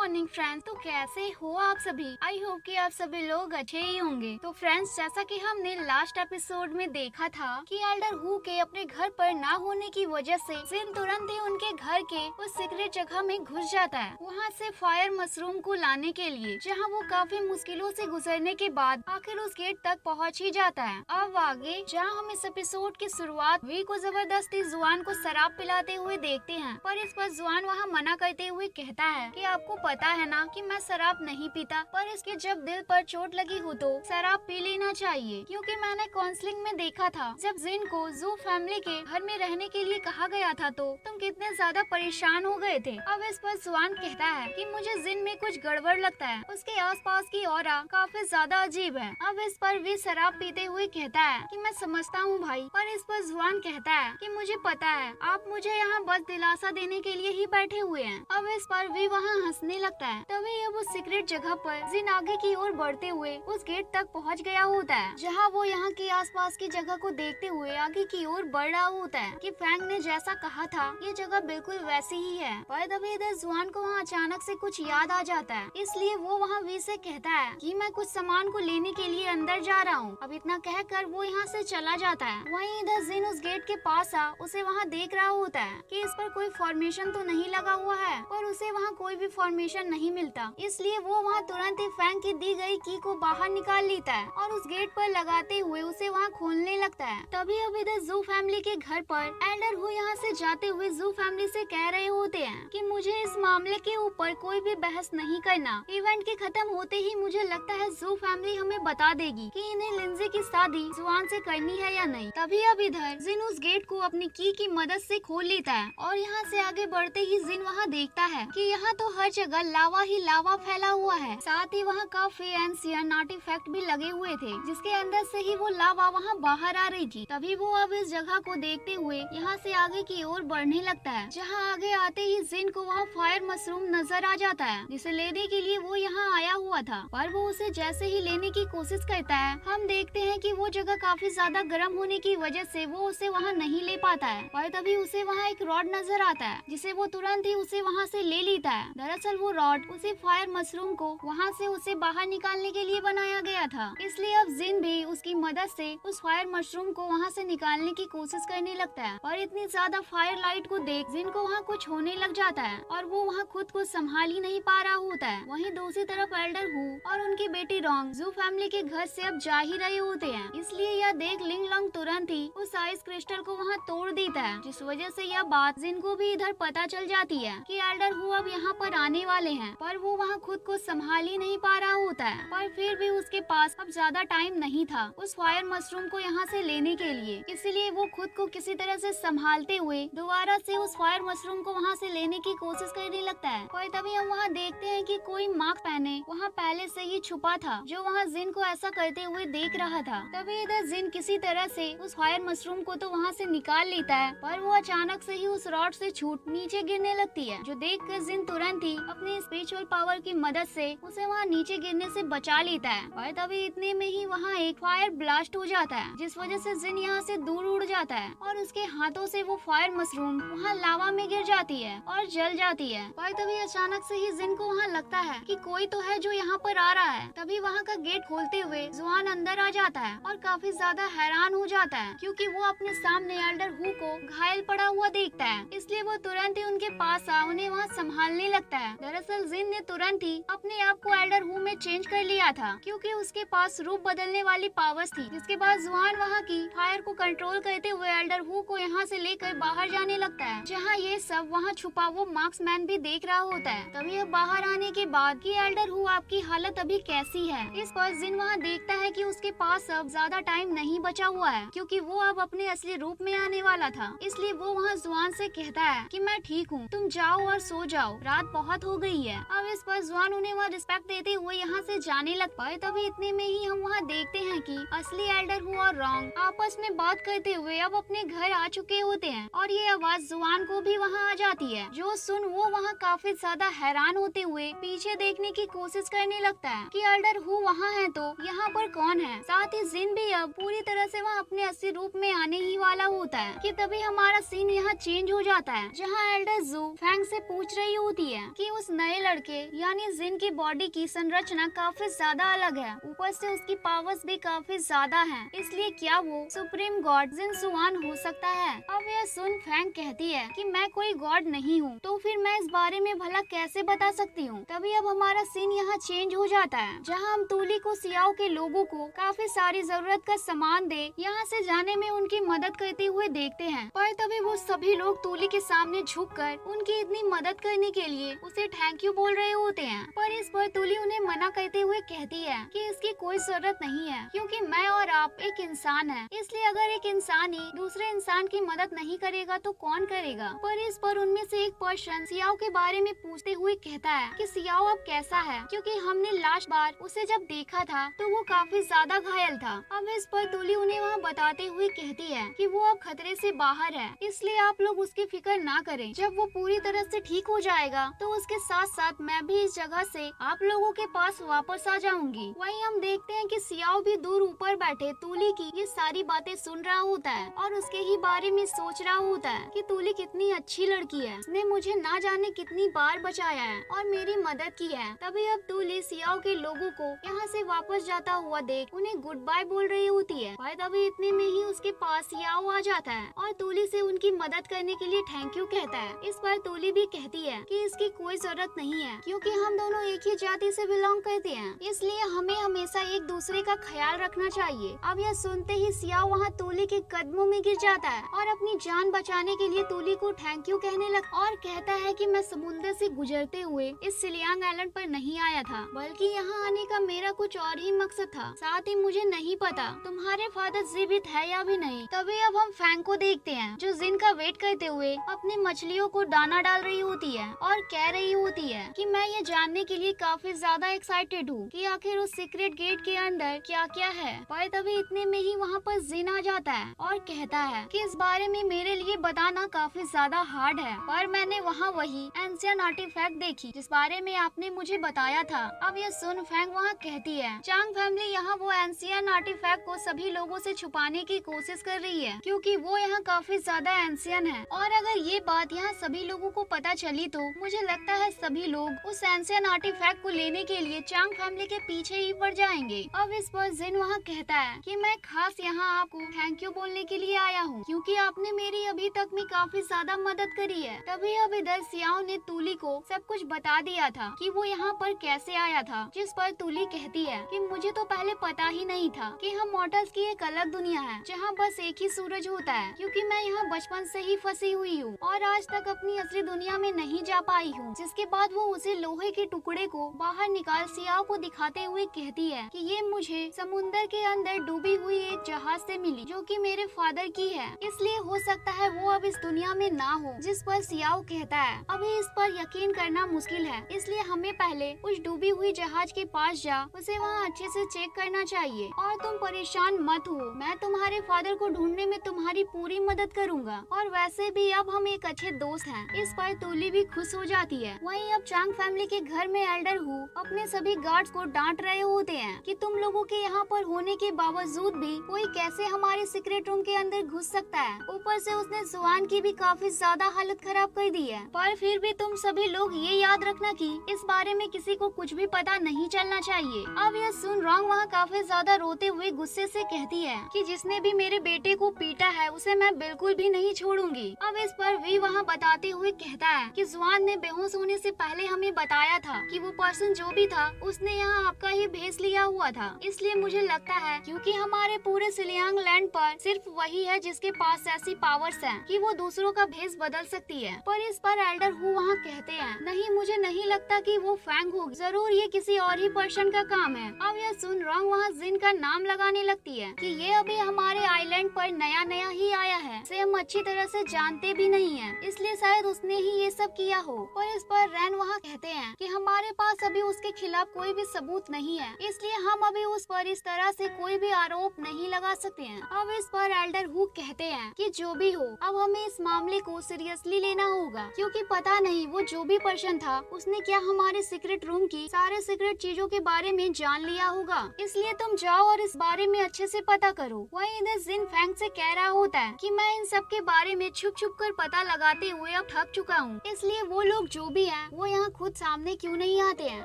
Morning friends तो कैसे हो आप सभी? आई होप कि आप सभी लोग अच्छे ही होंगे। तो फ्रेंड्स जैसा कि हमने लास्ट एपिसोड में देखा था कि एल्डर हु के अपने घर पर ना होने की वजह से जिन तुरंत ही उनके घर के उस सीक्रेट जगह में घुस जाता है। वहाँ से फायर मशरूम को लाने के लिए, जहाँ वो काफ़ी मुश्किलों से गुजरने के बाद आखिर उस गेट तक पहुँच ही जाता है। अब आगे, जहाँ हम इस एपिसोड की शुरुआत वी को ज़बरदस्ती जुआन को शराब पिलाते हुए देखते हैं। पर इस पर जुआन वहाँ मना करते हुए कहता है कि आपको पता है ना कि मैं शराब नहीं पीता, पर इसके जब दिल पर चोट लगी हो तो शराब पी लेना चाहिए। क्योंकि मैंने काउंसलिंग में देखा था, जब जिन को जू फैमिली के घर में रहने के लिए कहा गया था तो तुम कितने ज़्यादा परेशान हो गए थे। अब इस पर जुआन कहता है कि मुझे जिन में कुछ गड़बड़ लगता है। उसके आसपास की और काफ़ी ज़्यादा अजीब है। अब इस पर भी शराब पीते हुए कहता है कि मैं समझता हूँ भाई, पर इस पर जुआन कहता है कि मुझे पता है, आप मुझे यहाँ बस दिलासा देने के लिए ही बैठे हुए हैं। अब इस पर भी वहाँ हंसने लगता है। तभी अब उस सीक्रेट जगह पर जिन आगे की ओर बढ़ते हुए उस गेट तक पहुँच गया होता है, जहाँ वो यहाँ के आसपास की जगह को देखते हुए आगे की ओर बढ़ रहा होता है कि फ्रैंक ने जैसा कहा था, ये जगह बिल्कुल वैसी ही है। पर तभी इधर जुआन को वहाँ अचानक से कुछ याद आ जाता है, इसलिए वो वहाँ वी से कहता है कि मैं कुछ सामान को लेने के लिए अंदर जा रहा हूँ। अब इतना कहकर वो यहाँ से चला जाता है। वहीं इधर जिन उस गेट के पास आ, उसे वहाँ देख रहा होता है कि इस पर कोई फॉर्मेशन तो नहीं लगा हुआ है, और उसे वहाँ कोई भी फॉर्मेशन नहीं मिलता। इसलिए वो वहाँ तुरंत ही फ्रैंक की दी गई की को बाहर निकाल लेता है और उस गेट पर लगाते हुए उसे वहाँ खोलने लगता है। तभी अब इधर जू फैमिली के घर पर एल्डर हु यहाँ से जाते हुए जू फैमिली से कह रहे होते हैं कि मुझे इस मामले के ऊपर कोई भी बहस नहीं करना। इवेंट के खत्म होते ही मुझे लगता है जू फैमिली हमें बता देगी कि इन्हें लिंजी की शादी जुआन से करनी है या नहीं। तभी अब इधर जिन उस गेट को अपनी की की मदद से खोल लेता है और यहाँ से आगे बढ़ते ही जिन वहाँ देखता है कि यहाँ तो हर जगह लावा ही लावा फैला हुआ है, साथ ही वहाँ काफ़ी एंसियन आर्टिफैक्ट भी लगे हुए थे, जिसके अंदर से ही वो लावा वहाँ बाहर आ रही थी। तभी वो अब इस जगह को देखते हुए यहाँ से आगे की ओर बढ़ने लगता है, जहाँ आगे आते ही जिन को वहाँ फायर मशरूम नज़र आ जाता है, जिसे लेने के लिए वो यहाँ आया हुआ था। पर वो उसे जैसे ही लेने की कोशिश करता है, हम देखते हैं कि वो जगह काफ़ी ज़्यादा गर्म होने की वजह से वो उसे वहाँ नहीं ले पाता है। पर तभी उसे वहाँ एक रॉड नज़र आता है, जिसे वो तुरंत ही उसे वहाँ से ले लेता है। दरअसल वो रॉड उसे फायर मशरूम को वहाँ से उसे बाहर निकालने के लिए बनाया गया था। इसलिए अब जिन भी उसकी मदद से उस फायर मशरूम को वहाँ से निकालने की कोशिश करने लगता है और इतनी ज़्यादा फायर लाइट को देख जिन को वहाँ कुछ होने लग जाता है और वो वहाँ खुद को संभाल ही नहीं पा रहा होता है। वहीं दूसरी तरफ़ एल्डर हु और उनकी बेटी रोंग, जू फैमिली के घर से अब जा ही रहे होते हैं। इसलिए यह देख लिंग लॉन्ग तुरंत ही उस आइस क्रिस्टल को वहाँ तोड़ देता है, जिस वजह से यह बात जिनको भी इधर पता चल जाती है कि एल्डर हु अब यहाँ पर आने वाले हैं, पर वो वहाँ खुद को संभाल ही नहीं पा रहा होता है। पर फिर भी उसके पास अब ज़्यादा टाइम नहीं था, उस फायर मशरूम को यहाँ से लेने के लिए। इसलिए वो खुद को किसी तरह से संभालते हुए दोबारा से उस फायर मशरूम को वहाँ से लेने की कोशिश करने लगता है। पर तभी हम वहाँ देखते हैं कि कोई मास्क पहने, वहाँ पहले से ही छुपा था, जो वहाँ जिन को ऐसा करते हुए देख रहा था। तभी इधर जिन किसी तरह से उस फायर मशरूम को तो वहाँ से निकाल लेता है, पर वो अचानक से ही उस रॉड से छूट नीचे गिरने लगती है, जो देख कर जिन तुरंत ही अपनी स्पिरिचुअल पावर की मदद से उसे वहाँ नीचे गिरने से बचा लेता है। और तभी इतने में ही वहाँ एक फायर ब्लास्ट हो जाता है, जिस वजह से जिन यहाँ से दूर उड़ जाता है और उसके हाथों से वो फायर मशरूम वहाँ लावा में गिर जाती है और जल जाती है। पर तभी अचानक से ही जिन को वहाँ लगता है कि कोई तो है जो यहाँ पर आ रहा है, तभी वहाँ का गेट खोलते हुए जुआन अंदर आ जाता है और काफ़ी ज़्यादा हैरान हो जाता है, क्योंकि वो अपने सामने एल्डर हु को घायल पड़ा हुआ देखता है। इसलिए वो तुरंत ही उनके पास आ उन्हें वहाँ संभालने लगता है। दरअसल जिन ने तुरंत ही अपने आप को एल्डर हु में चेंज कर लिया था, क्योंकि उसके पास रूप बदलने वाली पावर्स थी, जिसके बाद जुआन वहाँ की फायर को कंट्रोल करते हुए एल्डर हु को यहाँ से लेकर बाहर जाने लगता है, जहाँ ये सब वहाँ छुपा वो मार्क्स मैन भी देख रहा होता है। तभी अब बाहर आने के बाद कि एल्डर हु आपकी हालत अभी कैसी है, इस पर जिन वहाँ देखता है कि उसके पास अब ज़्यादा टाइम नहीं बचा हुआ है, क्योंकि वो अब अपने असली रूप में आने वाला था। इसलिए वो वहाँ जुआन से कहता है कि मैं ठीक हूँ, तुम जाओ और सो जाओ, रात बहुत हो गई है। अब इस पर जुआन उन्हें वहाँ रिस्पेक्ट देते हुए यहाँ से जाने लग पाए, तभी इतने में ही हम वहाँ देखते हैं कि असली एल्डर हु और रॉन्ग आपस में बात करते हुए अब अपने घर आ चुके होते हैं और ये आवाज़ जुआन को भी वहाँ आ जाती है। जो सुन वो वहाँ काफ़ी ज़्यादा हैरान होते हुए पीछे देखने की कोशिश करने लगता है कि एल्डर हु वहाँ है तो यहाँ पर कौन है? साथ ही जिन भी अब पूरी तरह से वहाँ अपने असली रूप में आने ही वाला होता है कि तभी हमारा सीन यहाँ चेंज हो जाता है, जहाँ एल्डर जू फैंग से पूछ रही होती है कि उस नए लड़के, यानी जिन की बॉडी की संरचना काफ़ी ज़्यादा अलग है, ऊपर से उसकी पावर्स भी काफ़ी ज़्यादा हैं। इसलिए क्या वो सुप्रीम गॉड जिन सुहान हो सकता है? अब यह सुन फैंग कहती है कि मैं कोई गॉड नहीं हूँ तो फिर मैं इस बारे में भला कैसे बता सकती हूँ? तभी अब हमारा सीन यहाँ चेंज हो जाता है, जहाँ हम तूली को सियाओ के लोगों को काफ़ी सारी ज़रूरत का सामान दे, यहाँ से जाने में उनकी मदद करते हुए देखते हैं। पर तभी वो सभी लोग तूली के सामने झुक उनकी इतनी मदद करने के लिए उसे थैंक यू बोल रहे होते हैं। पर इस पर तुली उन्हें मना करते हुए कहती है कि इसकी कोई ज़रूरत नहीं है, क्योंकि मैं और आप एक इंसान है। इसलिए अगर एक इंसान ही दूसरे इंसान की मदद नहीं करेगा तो कौन करेगा? पर इस पर उनमें से एक पर्सन सियाओ के बारे में पूछते हुए कहता है कि सियाओ अब कैसा है, क्योंकि हमने लास्ट बार उसे जब देखा था तो वो काफ़ी ज़्यादा घायल था। अब इस पर तुली उन्हें वहाँ बताते हुए कहती है कि वो अब खतरे से बाहर है, इसलिए आप लोग उसकी फ़िक्र ना करें। जब वो पूरी तरह से ठीक हो जाएगा तो उसके साथ साथ मैं भी इस जगह से आप लोगों के पास वापस आ जाऊँगी। वहीं हम देखते हैं कि सियाओ भी दूर ऊपर बैठे तूली की ये सारी बातें सुन रहा होता है और उसके ही बारे में सोच रहा होता है कि तूली कितनी अच्छी लड़की है। उसने मुझे ना जाने कितनी बार बचाया है और मेरी मदद की है। तभी अब तूली सियाओ के लोगों को यहाँ से वापस जाता हुआ देख उन्हें गुड बाय बोल रही होती है। और तभी इतने में ही उसके पास सियाओ आ जाता है और तूली से उनकी मदद करने के लिए थैंक यू कहता है। इस पर तूली भी कहती है कि इसकी कोई नहीं है, क्योंकि हम दोनों एक ही जाति से बिलोंग करते हैं। इसलिए हमें हमेशा एक दूसरे का ख्याल रखना चाहिए। अब यह सुनते ही सिया वहाँ तूली के कदमों में गिर जाता है और अपनी जान बचाने के लिए तूली को थैंक यू कहने लग और कहता है कि मैं समुद्र से गुजरते हुए इस सिलियांग आइलैंड पर नहीं आया था, बल्कि यहाँ आने का मेरा कुछ और ही मकसद था। साथ ही मुझे नहीं पता तुम्हारे फादर जीवित है या भी नहीं। तभी अब हम फैंक को देखते हैं, जो जिन का वेट करते हुए अपनी मछलियों को दाना डाल रही होती है और कह रही होती है कि मैं ये जानने के लिए काफ़ी ज़्यादा एक्साइटेड हूँ कि आखिर उस सीक्रेट गेट के अंदर क्या क्या है। पर तभी इतने में ही वहाँ पर जिन आ जाता है और कहता है कि इस बारे में मेरे लिए बताना काफ़ी ज़्यादा हार्ड है। पर मैंने वहाँ वही एंशियन आर्टिफैक्ट देखी जिस बारे में आपने मुझे बताया था। अब ये सुन फैंग वहाँ कहती है चांग फैमिली यहाँ वो एंशियन आर्टिफैक्ट को सभी लोगों से छुपाने की कोशिश कर रही है, क्योंकि वो यहाँ काफ़ी ज़्यादा एंशियन है। और अगर ये बात यहाँ सभी लोगों को पता चली तो मुझे लगता है सभी लोग उस एंशियन आर्टिफैक्ट को लेने के लिए चांग फैमिली के पीछे ही पड़ जाएँगे। अब इस पर जिन वहाँ कहता है कि मैं खास यहाँ आपको थैंक यू बोलने के लिए आया हूँ, क्योंकि आपने मेरी अभी तक में काफ़ी ज़्यादा मदद करी है। तभी अब इधर सियाओ ने तूली को सब कुछ बता दिया था कि वो यहाँ पर कैसे आया था, जिस पर तूली कहती है कि मुझे तो पहले पता ही नहीं था कि हम मॉडल्स की एक अलग दुनिया है, जहाँ बस एक ही सूरज होता है, क्योंकि मैं यहाँ बचपन से ही फंसी हुई हूँ और आज तक अपनी असली दुनिया में नहीं जा पाई हूँ, जिसके बाद वो उसे लोहे के टुकड़े को बाहर निकाल सियाओ को दिखाते हुए कहती है कि ये मुझे समुन्दर के अंदर डूबी हुई एक जहाज़ से मिली, जो कि मेरे फादर की है। इसलिए हो सकता है वो अब इस दुनिया में ना हो, जिस पर सियाओ कहता है। अभी इस पर यकीन करना मुश्किल है, इसलिए हमें पहले उस डूबी हुई जहाज़ के पास जा, उसे वहाँ अच्छे से चेक करना चाहिए। और तुम परेशान मत हो, मैं तुम्हारे फादर को ढूँढने में तुम्हारी पूरी मदद करूँगा। और वैसे भी अब हम एक अच्छे दोस्त हैं, इस पर तोली भी खुश हो जाती है। वहीं अब चांग फैमिली के घर में एल्डर हु। अपने सभी गार्ड्स को डांट रहे होते हैं कि तुम लोगों के यहाँ पर होने के बावजूद भी कोई कैसे हमारे सीक्रेट रूम के अंदर घुस सकता है। ऊपर से उसने सुहान की भी काफ़ी ज़्यादा हालत खराब कर दी है। पर फिर भी तुम सभी लोग ये याद रखना कि इस बारे में किसी को कुछ भी पता नहीं चलना चाहिए। अब यह सुन रॉन्ग वहाँ काफ़ी ज़्यादा रोते हुए गुस्से से कहती है कि जिसने भी मेरे बेटे को पीटा है, उसे मैं बिल्कुल भी नहीं छोड़ूँगी। अब इस पर वी वहाँ बताते हुए कहता है कि जुआन ने बेहोश होने से पहले हमें बताया था कि वो पर्सन जो भी था, उसने यहाँ आपका ही भेज लिया हुआ था। इसलिए मुझे लगता है, क्योंकि हमारे पूरे सिलियांग लैंड पर सिर्फ़ वही है जिसके पास ऐसी पावर्स हैं, कि वो दूसरों का भेज बदल सकती है। पर इस पर एल्डर हु वहाँ कहते हैं, नहीं, मुझे नहीं लगता कि वो फैंग हो ज़रूर ये किसी और ही पर्सन का काम है। अब यह सुन रॉन्ग वहाँ जिन का नाम लगाने लगती है, की ये अभी हमारे आईलैंड पर नया नया ही आया है। से हम अच्छी तरह से जानते भी नहीं है, इसलिए शायद उसने ही ये सब किया हो। और इस पर रैन वहाँ कहते हैं कि हमारे पास अभी उसके खिलाफ कोई भी सबूत नहीं है। इसलिए हम अभी उस पर इस तरह से कोई भी आरोप नहीं लगा सकते हैं। अब इस पर एल्डर हु कहते हैं कि जो भी हो, अब हमें इस मामले को सीरियसली लेना होगा। क्योंकि पता नहीं वो जो भी पर्सन था, उसने क्या हमारे सीक्रेट रूम की सारे सीक्रेट चीज़ों के बारे में जान लिया होगा। इसलिए तुम जाओ और इस बारे में अच्छे से पता करो। वही इधर जिन फैंग से कह रहा होता है कि मैं इन सब के बारे में छुप छुप कर पता लगाते हुए अब थक चुका हूँ। इसलिए वो लोग जो भी हैं। वो यहाँ खुद सामने क्यों नहीं आते हैं?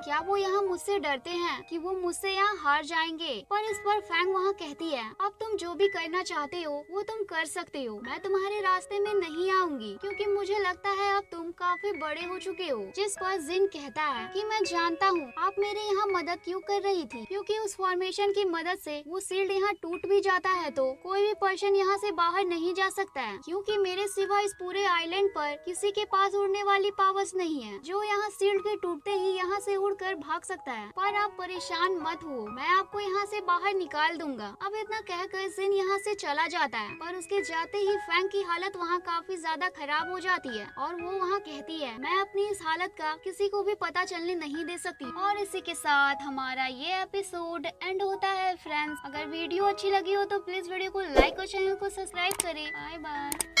क्या वो यहाँ मुझसे डरते हैं कि वो मुझसे यहाँ हार जाएँगे? पर इस पर फैंग वहाँ कहती है, अब तुम जो भी करना चाहते हो, वो तुम कर सकते हो। मैं तुम्हारे रास्ते में नहीं आऊँगी, क्योंकि मुझे लगता है अब तुम काफ़ी बड़े हो चुके हो। जिस पर जिन कहता है कि, मैं जानता हूँ, आप मेरे यहाँ मदद क्यों कर रही थी? क्योंकि उस फॉर्मेशन की मदद से वो सील्ड यहाँ टूट भी जाता है तो कोई भी पर्सन यहाँ से बाहर नहीं जा सकता है, क्योंकि मेरे सिवा इस पूरे आइलैंड पर किसी के पास उड़ने वाली पावर्स नहीं है जो यहाँ सील्ड के टूटते ही यहाँ से उड़कर भाग सकता है। पर आप परेशान मत हो। मैं आपको यहाँ से बाहर निकाल दूँगा। अब इतना कहकर जिन यहाँ से चला जाता है। पर उसके जाते ही फैंक की हालत वहाँ काफ़ी ज़्यादा खराब हो जाती है और वो वहाँ कहती है, मैं अपनी इस हालत का किसी को भी पता चलने नहीं दे सकती। और इसी के साथ हमारा ये एपिसोड एंड होता है फ्रेंड्स अगर वीडियो अच्छी लगी हो तो प्लीज़ वीडियो को लाइक और चैनल को सब्सक्राइब करें। Bye bye